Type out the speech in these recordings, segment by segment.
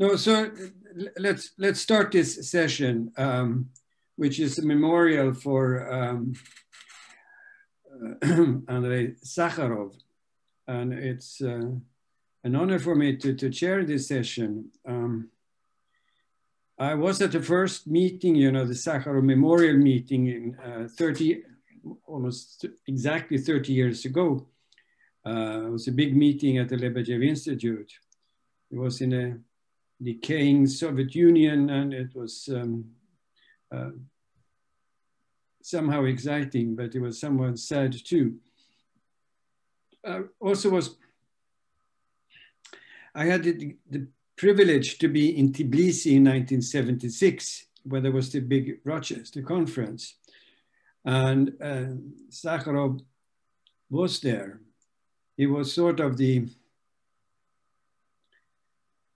No, so let's let's start this session, um, which is a memorial for um, Andrei Sakharov, and it's uh, an honor for me to to chair this session. Um, I was at the first meeting, you know, the Sakharov Memorial meeting in uh, 30, almost exactly 30 years ago. Uh, it was a big meeting at the Lebedev Institute. It was in a decaying Soviet Union, and it was um, uh, somehow exciting, but it was somewhat sad too. Uh, also was, I had the, the, privilege to be in Tbilisi in 1976, where there was the big Rochester conference. And uh, Sakharov was there. He was sort of the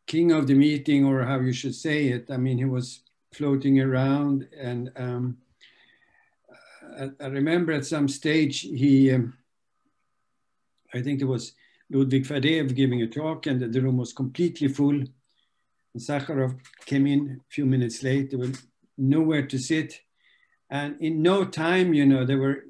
king of the meeting, or how you should say it. I mean, he was floating around, and um, I, I, remember at some stage he, um, I think it was Ludwig Faddeev giving a talk, and the room was completely full. And Sakharov came in a few minutes late. There was nowhere to sit, and in no time, you know, there were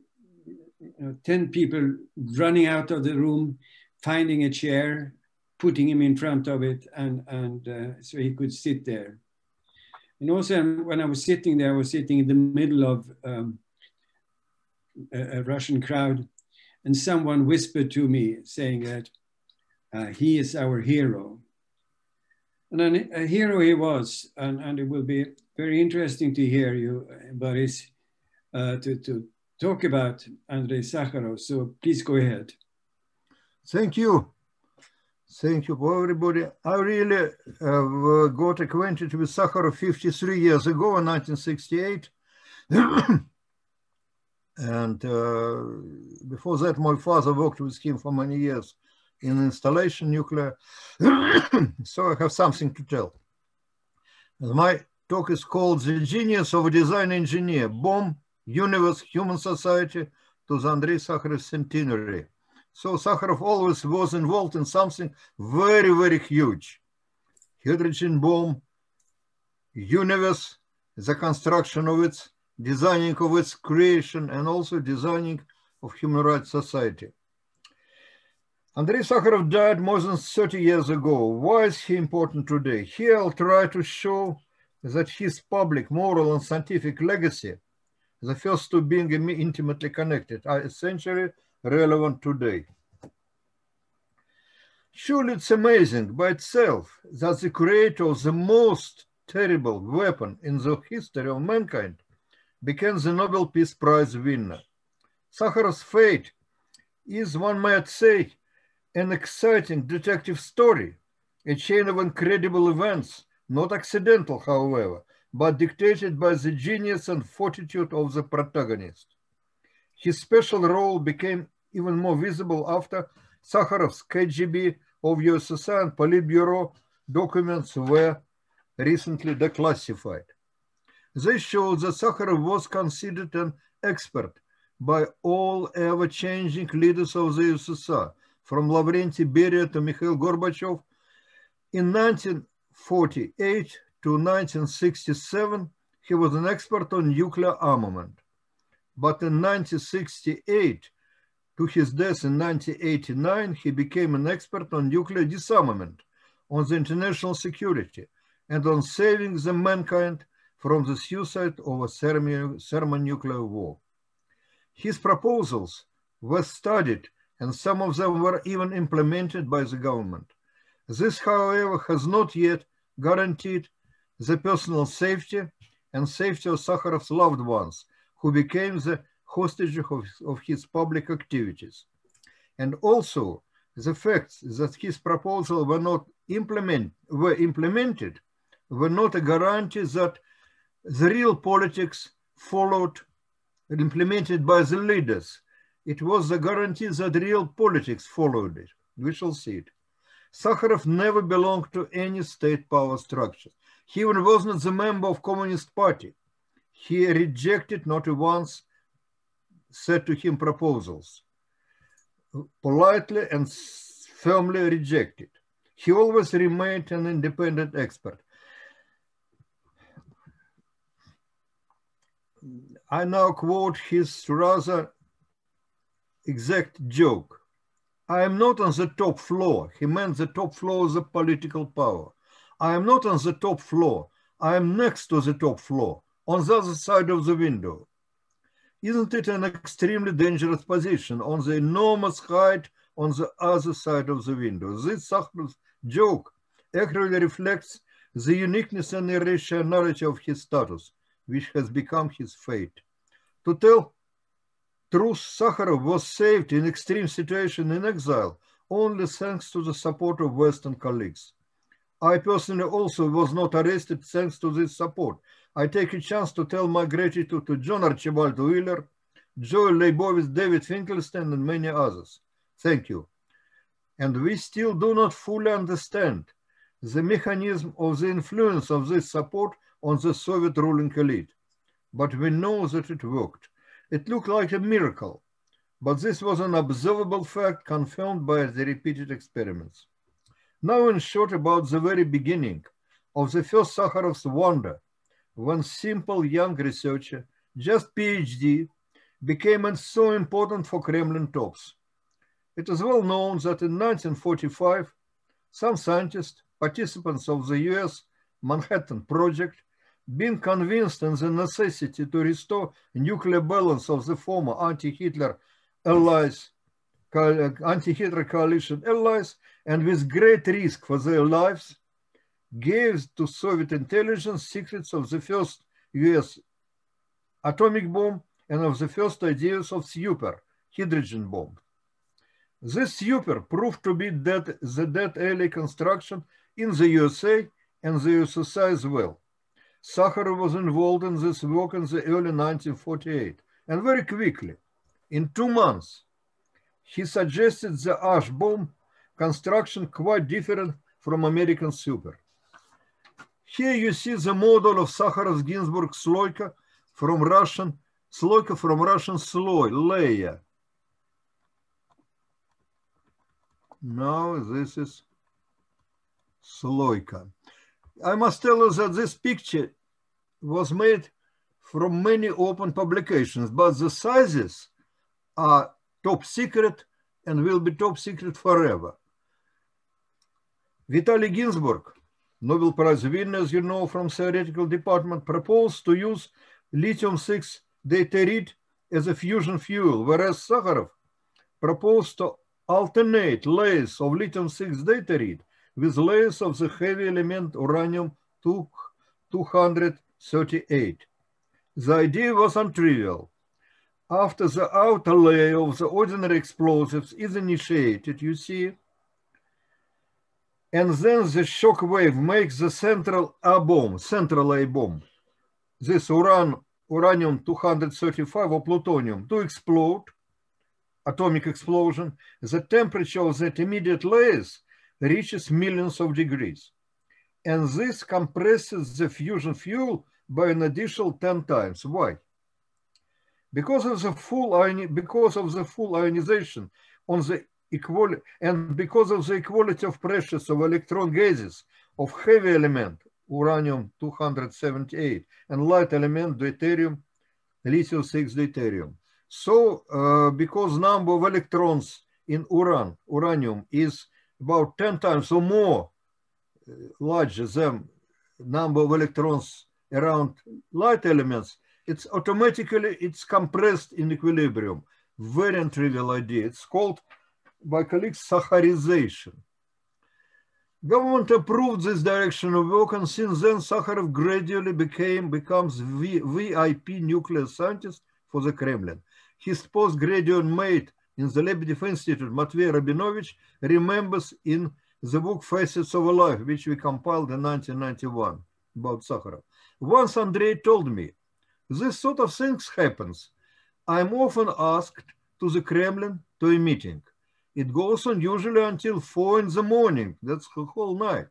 you know, 10 people running out of the room, finding a chair, putting him in front of it and, and uh, so he could sit there. And also when I was sitting there, I was sitting in the middle of um, a, a, Russian crowd and someone whispered to me saying that uh, he is our hero. And a hero he was, and, and it will be very interesting to hear you, Boris, uh, to, to talk about Andrei Sakharov. So please go ahead. Thank you. Thank you for everybody. I really uh, got acquainted with Sakharov 53 years ago in 1968. and uh, before that, my father worked with him for many years in installation nuclear. so I have something to tell. My talk is called The Genius of a Design Engineer, Bomb, Universe, Human Society to the Andrei Sakharov Centenary. So Sakharov always was involved in something very, very huge. Hydrogen bomb, universe, the construction of its, designing of its creation, and also designing of human rights society. Andrei Sakharov died more than 30 years ago. Why is he important today? Here I'll try to show that his public, moral, and scientific legacy, the first two being intimately connected, are essentially relevant today. Surely it's amazing by itself that the creator of the most terrible weapon in the history of mankind became the Nobel Peace Prize winner. Sakharov's fate is, one might say, an exciting detective story, a chain of incredible events, not accidental, however, but dictated by the genius and fortitude of the protagonist. His special role became even more visible after Sakharov's KGB of USSR and Politburo documents were recently declassified. They showed that Sakharov was considered an expert by all ever-changing leaders of the USSR, from Lavrenti Beria to Mikhail Gorbachev. In 1948 to 1967, he was an expert on nuclear armament. But in 1968, to his death in 1989, he became an expert on nuclear disarmament, on the international security, and on saving the mankind from the suicide of a thermonuclear war. His proposals were studied and some of them were even implemented by the government. This, however, has not yet guaranteed the personal safety and safety of Sakharov's loved ones, who became the hostage of, of his public activities. And also the fact that his proposals were not implement, were implemented were not a guarantee that the real politics followed implemented by the leaders. It was the guarantee that real politics followed it. We shall see it. Sakharov never belonged to any state power structure. He even was not a member of Communist Party. He rejected not once said to him proposals, politely and firmly rejected. He always remained an independent expert. I now quote his rather exact joke. I am not on the top floor. He meant the top floor of the political power. I am not on the top floor. I am next to the top floor, on the other side of the window. Isn't it an extremely dangerous position on the enormous height on the other side of the window? This Sakharov's joke accurately reflects the uniqueness and irrationality of his status, which has become his fate. To tell truth, Sakharov was saved in extreme situation in exile only thanks to the support of Western colleagues. I personally also was not arrested thanks to this support. I take a chance to tell my gratitude to John Archibald Wheeler, Joel Lebowitz, David Finkelstein, and many others. Thank you. And we still do not fully understand the mechanism of the influence of this support on the Soviet ruling elite. But we know that it worked. It looked like a miracle, but this was an observable fact confirmed by the repeated experiments. Now in short about the very beginning of the first Sakharov's wonder when simple young researcher, just PhD, became so important for Kremlin tops. It is well known that in 1945, some scientists, participants of the US Manhattan Project, being convinced in the necessity to restore nuclear balance of the former anti-Hitler allies, anti-Hitler coalition allies, and with great risk for their lives, gave to Soviet intelligence secrets of the first US atomic bomb and of the first ideas of super hydrogen bomb. This super proved to be the dead early construction in the USA and the USSR as well. Sakharov was involved in this work in the early 1948 and very quickly, in two months, he suggested the H-bomb construction quite different from American super. Here you see the model of Sakharov-Ginzburg Sloika from Russian, Sloika from Russian Sloy, layer. Now this is Sloika. I must tell you that this picture was made from many open publications, but the sizes are top secret and will be top secret forever. Vitaly Ginzburg, Nobel Prize winner, as you know, from theoretical department, proposed to use lithium-6 deuteride as a fusion fuel, whereas Sakharov proposed to alternate layers of lithium-6 deuteride with layers of the heavy element uranium-238. The idea was untrivial. After the outer layer of the ordinary explosives is initiated, you see, and then the shock wave makes the central A bomb, central A bomb, this uran, uranium-235 or plutonium to explode, atomic explosion, the temperature of that immediate layers reaches millions of degrees. And this compresses the fusion fuel by an additional 10 times. Why? Because of the full because of the full ionization on the equal and because of the equality of pressures of electron gases of heavy element uranium-278 and light element deuterium lithium-6 deuterium. So uh, because number of electrons in uran, uranium is about 10 times or more uh, larger than number of electrons around light elements, it's automatically, it's compressed in equilibrium. Very trivial idea. It's called by colleagues Sakharization. Government approved this direction of work, and since then Sakharov gradually became becomes v, VIP nuclear scientist for the Kremlin. His postgraduate mate in the Lebedev Institute, Matvey Rabinovich, remembers in the book Facets of a Life, which we compiled in 1991 about Sakharov. Once Andrei told me, this sort of things happens. I'm often asked to the Kremlin to a meeting. It goes on usually until four in the morning. That's the whole night.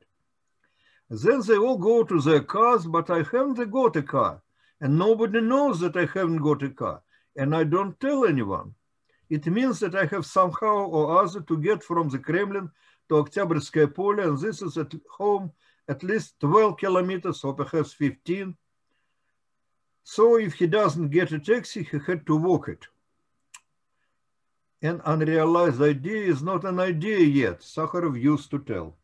Then they all go to their cars, but I haven't got a car. And nobody knows that I haven't got a car. And I don't tell anyone. It means that I have somehow or other to get from the Kremlin to Oktyabrskaya Pole, and this is at home at least 12 kilometers or perhaps 15. So if he doesn't get a taxi, he had to walk it. An unrealized idea is not an idea yet, Sakharov used to tell.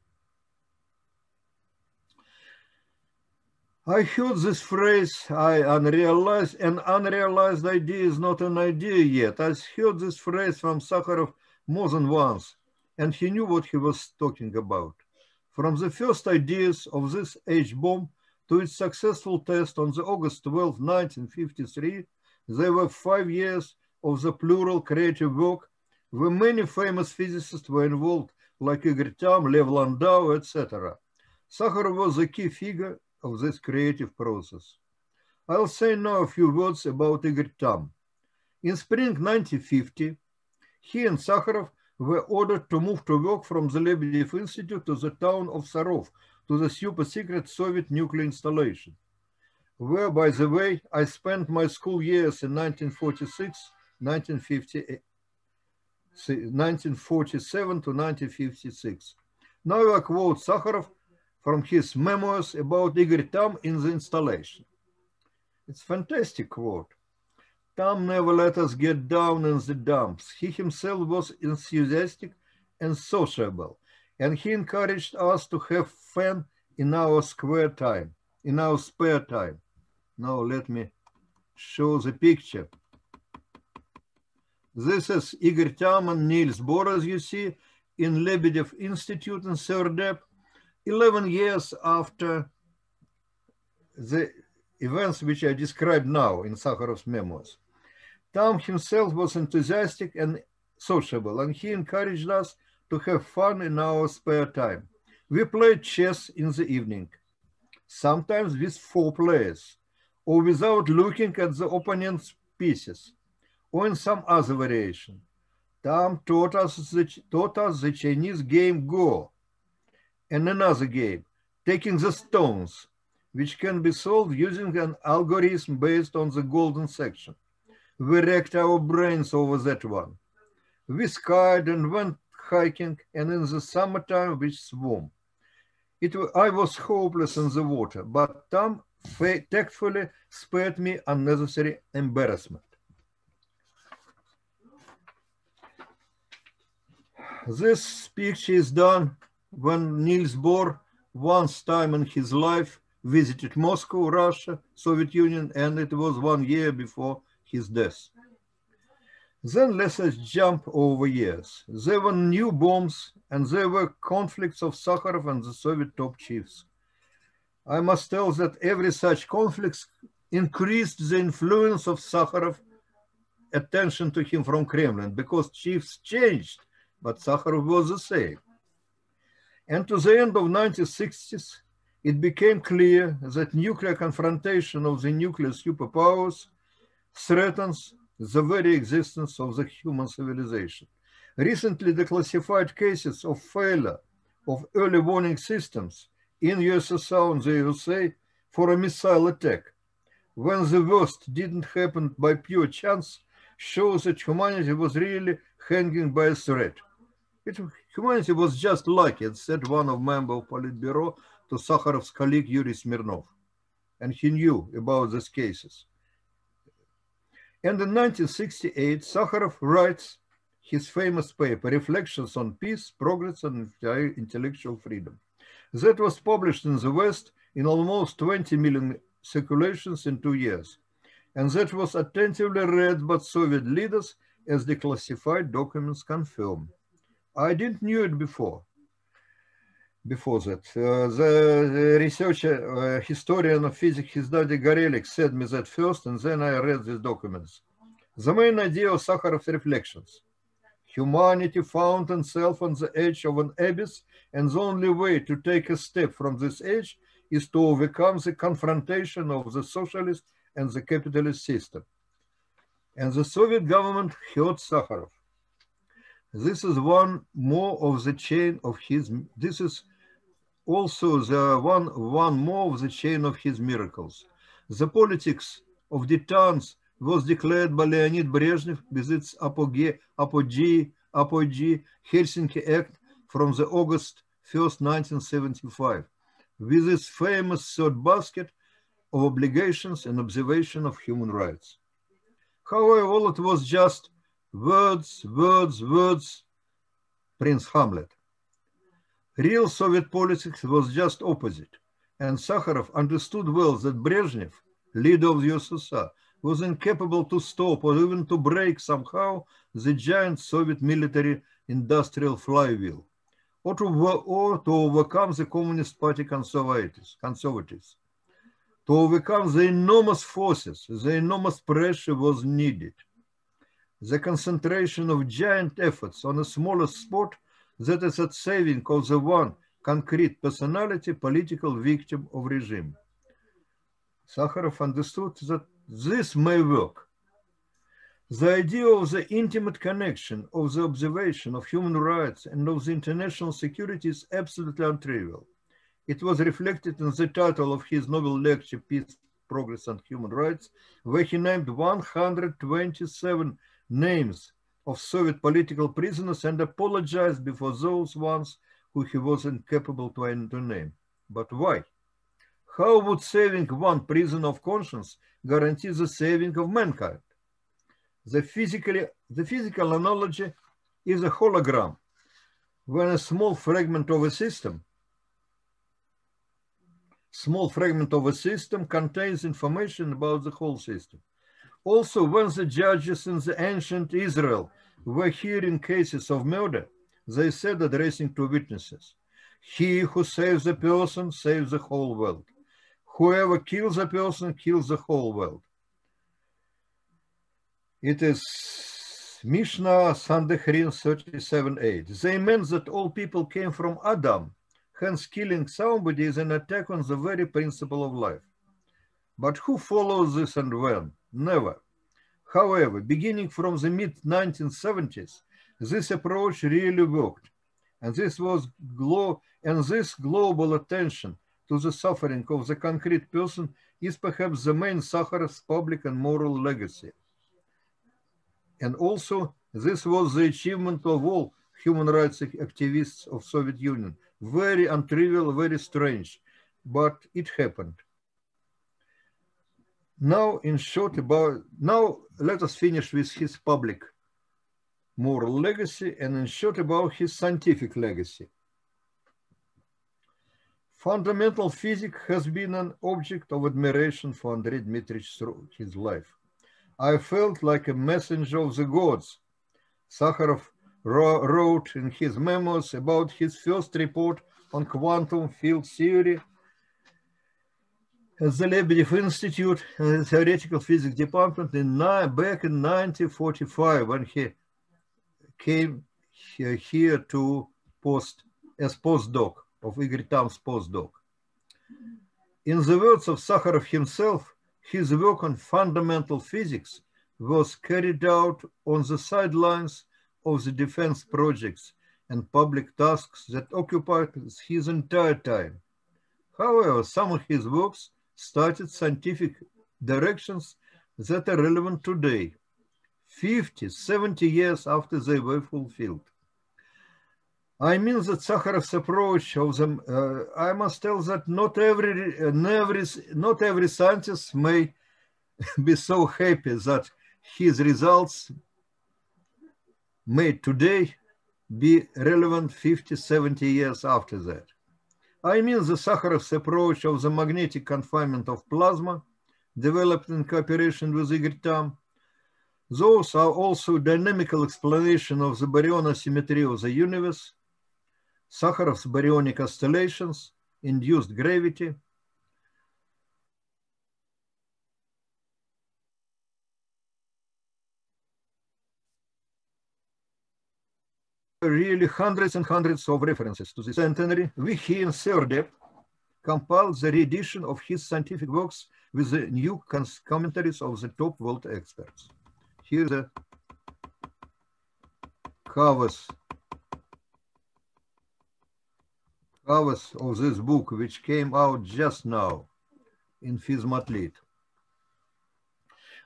I heard this phrase, I unrealized, an unrealized idea is not an idea yet. I heard this phrase from Sakharov more than once, and he knew what he was talking about. From the first ideas of this H-bomb to its successful test on the August 12, 1953, there were five years of the plural creative work where many famous physicists were involved, like Igor Tamm, Lev Landau, etc. Sakharov was a key figure of this creative process. I'll say now a few words about Igor Tamm. In spring 1950, he and Sakharov were ordered to move to work from the Lebedev Institute to the town of Sarov, to the super secret Soviet nuclear installation, where, by the way, I spent my school years in 1946, 1950, 1947 to 1956. Now I quote Sakharov from his memoirs about Igor Tamm in the installation. It's fantastic quote. Tamm never let us get down in the dumps. He himself was enthusiastic and sociable, and he encouraged us to have fun in our square time, in our spare time. Now let me show the picture. This is Igor Tamm and Niels Bohr, as you see, in Lebedev Institute in Serdeb, 11 years after the events which I described now in Sakharov's memoirs. Tamm himself was enthusiastic and sociable, and he encouraged us to have fun in our spare time. We played chess in the evening, sometimes with four players, or without looking at the opponent's pieces, or in some other variation. Tamm taught us the, taught us the Chinese game Go, and another game, taking the stones, which can be solved using an algorithm based on the golden section. We wrecked our brains over that one. We skied and went hiking, and in the summertime we swam. It, I was hopeless in the water, but Tamm tactfully spared me unnecessary embarrassment. This picture is done when Niels Bohr once time in his life visited Moscow, Russia, Soviet Union, and it was one year before his death. Then let us jump over years. There were new bombs and there were conflicts of Sakharov and the Soviet top chiefs. I must tell that every such conflict increased the influence of Sakharov attention to him from Kremlin because chiefs changed, but Sakharov was the same. And to the end of 1960s, it became clear that nuclear confrontation of the nuclear superpowers threatens the very existence of the human civilization. Recently declassified cases of failure of early warning systems in USSR and the USA for a missile attack, when the worst didn't happen by pure chance, shows that humanity was really hanging by a thread. It, humanity was just lucky, said one of member of Politburo to Sakharov's colleague Yuri Smirnov. And he knew about these cases. And in 1968, Sakharov writes his famous paper, Reflections on Peace, Progress and Intellectual Freedom. That was published in the West in almost 20 million circulations in two years. And that was attentively read by Soviet leaders as the classified documents confirm. I didn't knew it before. Before that, uh, the researcher, uh, historian of physics, Gennady Gorelik, said me that first, and then I read these documents. The main idea of Sakharov's reflections. Humanity found itself on the edge of an abyss, and the only way to take a step from this edge is to overcome the confrontation of the socialist and the capitalist system. And the Soviet government heard Sakharov. This is one more of the chain of his, this is also the one, one more of the chain of his miracles. The politics of detente was declared by Leonid Brezhnev with its apogee, apogee, apogee Helsinki Act from the August 1st, 1975, with its famous third basket of obligations and observation of human rights. However, all it was just words, words, words, Prince Hamlet. Real Soviet politics was just opposite, and Sakharov understood well that Brezhnev, leader of the USSR, was incapable to stop or even to break somehow the giant Soviet military industrial flywheel, or to, or to overcome the Communist Party conservatives, conservatives. To overcome the enormous forces, the enormous pressure was needed. The concentration of giant efforts on a smaller spot that is at saving of the one concrete personality, political victim of regime. Sakharov understood that this may work. The idea of the intimate connection of the observation of human rights and of the international security is absolutely untrivial. It was reflected in the title of his Nobel lecture, Peace, Progress and Human Rights, where he named 127 names of Soviet political prisoners and apologized before those ones who he was incapable to, name. But why? How would saving one prison of conscience guarantee the saving of mankind? The, physically, the physical analogy is a hologram. When a small fragment of a system, small fragment of a system contains information about the whole system. Also, when the judges in the ancient Israel were hearing cases of murder, they said, addressing two witnesses, He who saves a person saves the whole world. Whoever kills a person kills the whole world. It is Mishnah Sanhedrin 37.8. They meant that all people came from Adam, hence killing somebody is an attack on the very principle of life. But who follows this and when? Never. However, beginning from the mid-1970s, this approach really worked. And this was glo and this global attention to the suffering of the concrete person is perhaps the main Sakharov's public and moral legacy. And also, this was the achievement of all human rights activists of Soviet Union. Very untrivial, very strange, but it happened. Now, in short, about now let us finish with his public moral legacy and in short about his scientific legacy. Fundamental physics has been an object of admiration for Andrei Dmitrich through his life. I felt like a messenger of the gods. Sakharov wrote in his memoirs about his first report on quantum field theory the Lebedev Institute in the Theoretical Physics Department in back in 1945 when he came here, here to post as postdoc of Igor Tamm's postdoc. In the words of Sakharov himself, his work on fundamental physics was carried out on the sidelines of the defense projects and public tasks that occupied his entire time. However, some of his works started scientific directions that are relevant today, 50, 70 years after they were fulfilled. I mean that Sakharov's approach of them, uh, I must tell that not every, uh, every, not every scientist may be so happy that his results may today be relevant 50, 70 years after that. I mean the Sakharov's approach of the magnetic confinement of plasma, developed in cooperation with Igor Tamm. Those are also dynamical explanation of the baryonic symmetry of the universe, Sakharov's baryonic oscillations, induced gravity, really hundreds and hundreds of references to the centenary. We here in Serdep compiled the reedition of his scientific works with the new commentaries of the top world experts. Here the covers covers of this book, which came out just now in Fizmatlit.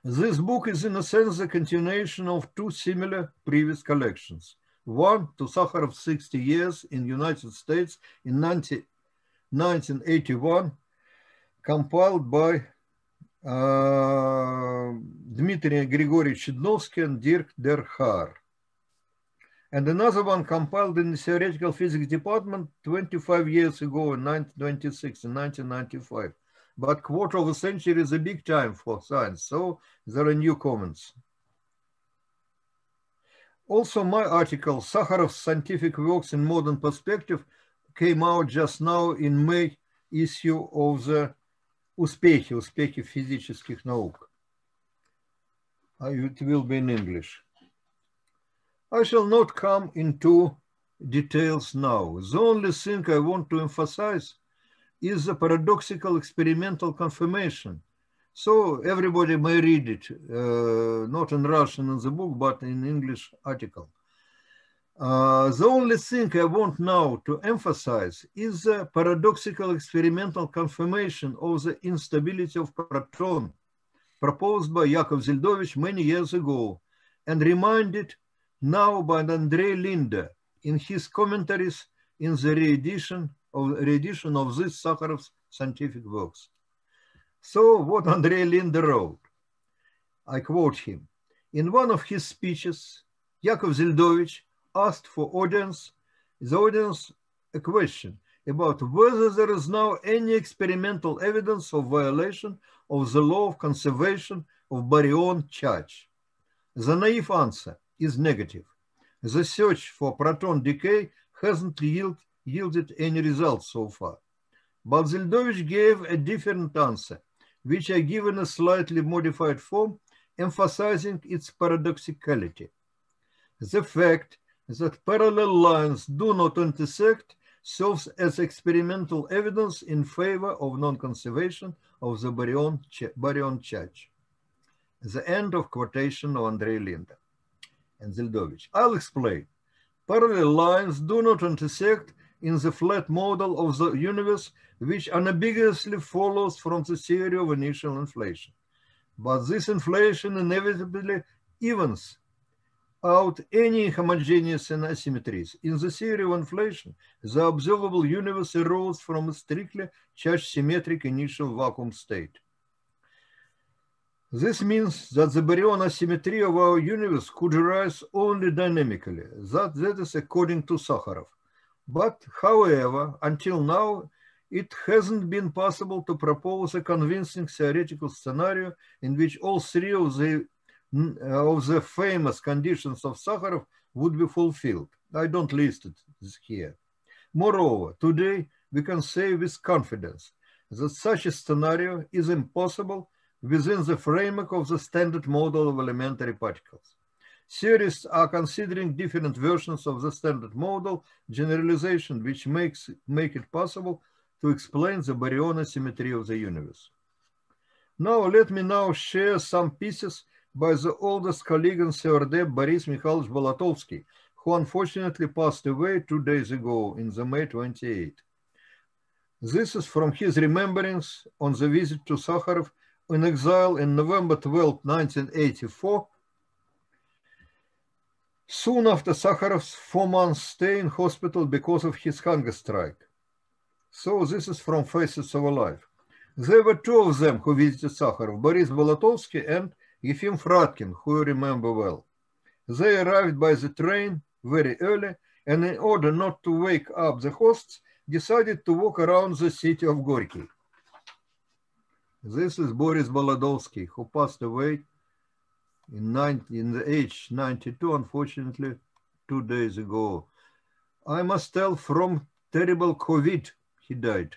This book is in a sense a continuation of two similar previous collections one to Sakharov 60 years in United States in 90, 1981, compiled by uh, Dmitry Grigory Chudnovsky and Dirk ter Haar. And another one compiled in the theoretical physics department 25 years ago in 1926 and 1995. But quarter of a century is a big time for science, so there are new comments. Also, my article, Sakharov's Scientific Works in Modern Perspective, came out just now in May issue of the Успехи, успехи физических наук. It will be in English. I shall not come into details now. The only thing I want to emphasize is the paradoxical experimental confirmation. so everybody may read it, uh, not in Russian in the book, but in English article. Uh, the only thing I want now to emphasize is the paradoxical experimental confirmation of the instability of proton proposed by Yakov Zeldovich many years ago and reminded now by Andrei Linde in his commentaries in the reedition of, reedition of this Sakharov's scientific works. So what Andrei Linde wrote, I quote him, in one of his speeches, Yakov Zeldovich asked for audience, the audience a question about whether there is now any experimental evidence of violation of the law of conservation of baryon charge. The naive answer is negative. The search for proton decay hasn't yield, yielded any results so far. But Zeldovich gave a different answer, which are given a slightly modified form, emphasizing its paradoxicality. The fact that parallel lines do not intersect serves as experimental evidence in favor of non-conservation of the baryon, baryon charge. The end of quotation of Andrei Linde and Zeldovich. I'll explain. Parallel lines do not intersect in the flat model of the universe, which unambiguously follows from the theory of initial inflation. But this inflation inevitably evens out any homogeneous asymmetries. In the theory of inflation, the observable universe arose from a strictly charge-symmetric initial vacuum state. This means that the baryon asymmetry of our universe could arise only dynamically. That, that is according to Sakharov. But, however, until now, it hasn't been possible to propose a convincing theoretical scenario in which all three of the uh, of the famous conditions of Sakharov would be fulfilled. I don't list it here. Moreover, today we can say with confidence that such a scenario is impossible within the framework of the standard model of elementary particles. Theorists are considering different versions of the standard model generalization which makes make it possible to explain the baryon symmetry of the universe. Now let me now share some pieces by the oldest colleague in CRD, Boris Mikhailovich Bolotovsky, who unfortunately passed away two days ago in the May 28. This is from his remembrance on the visit to Sakharov in exile in November 12, 1984, soon after Sakharov's four-month stay in hospital because of his hunger strike. So this is from Faces of Life. There were two of them who visited Sakharov, Boris Bolotovsky and Yefim Fradkin, who you remember well. They arrived by the train very early and in order not to wake up the hosts, decided to walk around the city of Gorky. This is Boris Bolotovsky, who passed away in, 90, in the age 92, unfortunately, two days ago. I must tell from terrible COVID, he died.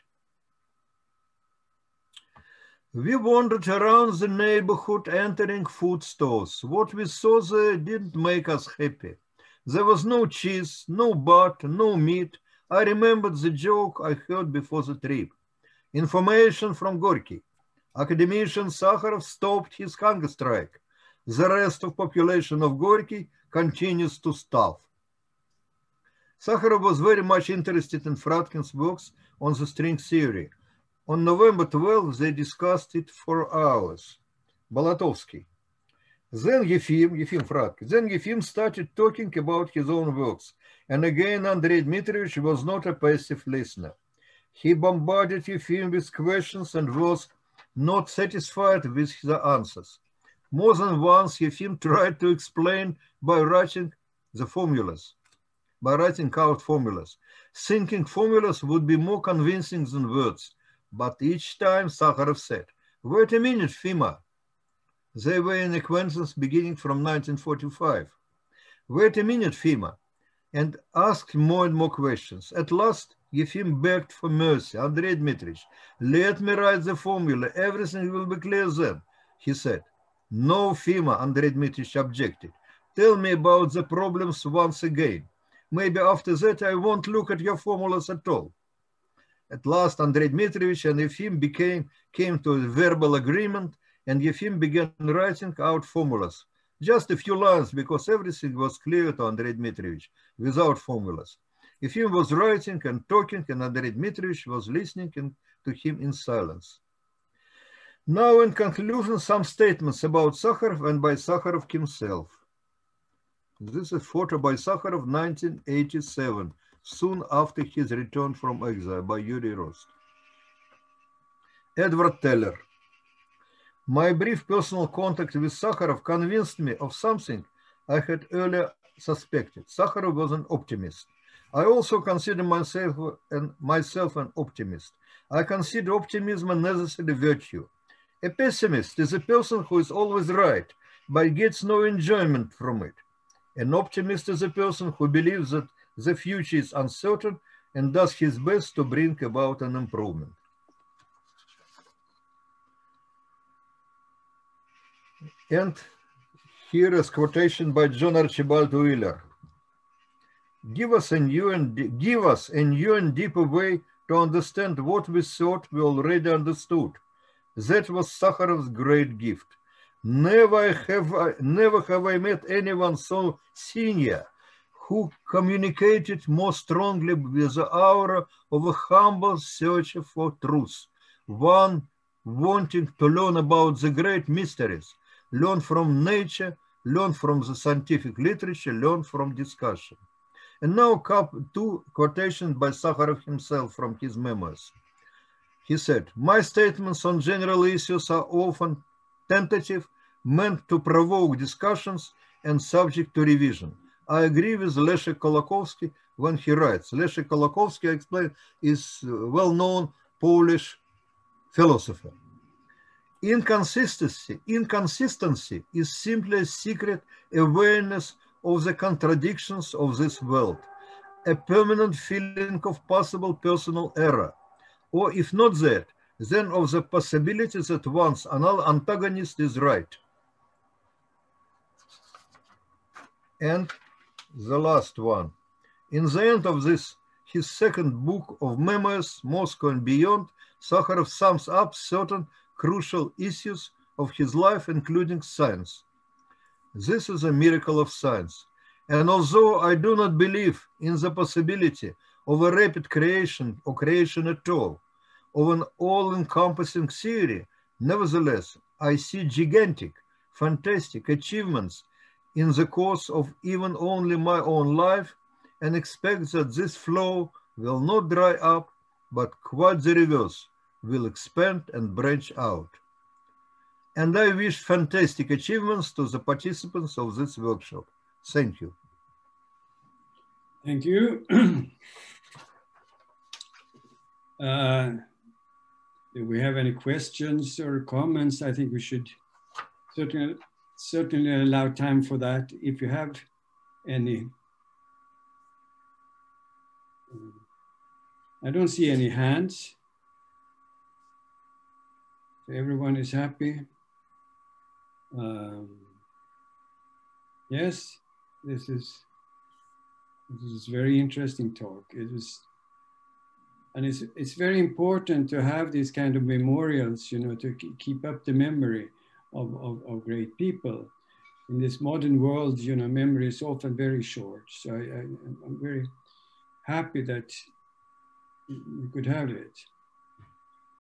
We wandered around the neighborhood entering food stores. What we saw there didn't make us happy. There was no cheese, no butter, no meat. I remembered the joke I heard before the trip. Information from Gorky. Academician Sakharov stopped his hunger strike. The rest of population of Gorky continues to starve. Sakharov was very much interested in Fradkin's works on the string theory. On November 12, they discussed it for hours. Bolotovsky. Then Yefim, Yefim Fratk, then Yefim started talking about his own works. And again, Andrei Dmitrievich was not a passive listener. He bombarded Yefim with questions and was not satisfied with the answers. More than once, Yefim tried to explain by writing the formulas, by writing out formulas, thinking formulas would be more convincing than words. But each time Sakharov said, wait a minute, Fima. They were in acquaintance beginning from 1945. Wait a minute, Fima, and asked more and more questions. At last, Yefim begged for mercy. Andrei Dmitrich, let me write the formula. Everything will be clear then, he said. No, Fima, Andrei Dmitrich objected. Tell me about the problems once again. Maybe after that I won't look at your formulas at all. At last, Andrei Dmitrievich and Yefim became, came to a verbal agreement and Yefim began writing out formulas. Just a few lines because everything was clear to Andrei Dmitrievich without formulas. Yefim was writing and talking and Andrei Dmitrievich was listening to him in silence. Now, in conclusion, some statements about Sakharov and by Sakharov himself. This is a photo by Sakharov, 1987, soon after his return from exile by Yuri Rost. Edward Teller. My brief personal contact with Sakharov convinced me of something I had earlier suspected. Sakharov was an optimist. I also consider myself, and myself an optimist. I consider optimism a necessary virtue. A pessimist is a person who is always right, but gets no enjoyment from it. An optimist is a person who believes that the future is uncertain and does his best to bring about an improvement. And here is a quotation by John Archibald Wheeler. Give us a new and give us a new and deeper way to understand what we thought we already understood. That was Sakharov's great gift. Never have I, never have I met anyone so senior who communicated more strongly with the aura of a humble searcher for truth, one wanting to learn about the great mysteries, learn from nature, learn from the scientific literature, learn from discussion. And now two quotations by Sakharov himself from his memoirs. He said, my statements on general issues are often tentative, meant to provoke discussions and subject to revision. I agree with Leszek Kolakowski when he writes. Leszek Kolakowski, I explain, is well-known Polish philosopher. Inconsistency, inconsistency is simply a secret awareness of the contradictions of this world, a permanent feeling of possible personal error, or if not that, then of the possibility that one's antagonist is right. And the last one. In the end of this, his second book of memoirs, Moscow and Beyond, Sakharov sums up certain crucial issues of his life, including science. This is a miracle of science. And although I do not believe in the possibility of a rapid creation or creation at all, of an all-encompassing theory, nevertheless, I see gigantic, fantastic achievements in the course of even only my own life and expect that this flow will not dry up, but quite the reverse, will expand and branch out. And I wish fantastic achievements to the participants of this workshop. Thank you. Thank you. uh, do we have any questions or comments? I think we should certainly certainly allow time for that if you have any. I don't see any hands. everyone is happy. Um, yes, this is this is very interesting talk. It was, and it's it's very important to have these kind of memorials, you know, to keep up the memory of, of, of great people. In this modern world, you know, memory is often very short. So I, I, I'm very happy that you could have it.